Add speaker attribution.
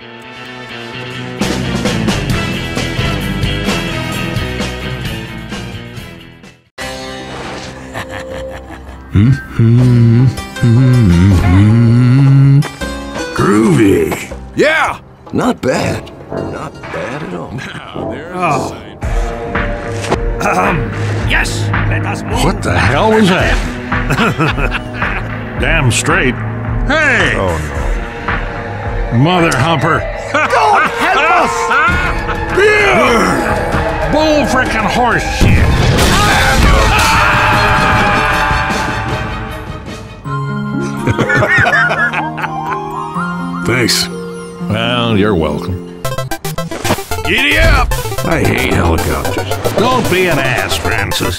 Speaker 1: -hmm, -hmm. Groovy.
Speaker 2: Yeah. Not bad. Not bad at all. Now there's oh.
Speaker 3: Um, yes. Let us move.
Speaker 1: What the hell was that? Damn straight. Hey. Oh no. Mother humper.
Speaker 3: Help us!
Speaker 1: Bull frickin' horse shit.
Speaker 4: Thanks.
Speaker 1: Well, you're welcome.
Speaker 2: Giddy up!
Speaker 4: I hate helicopters.
Speaker 1: Don't be an ass, Francis.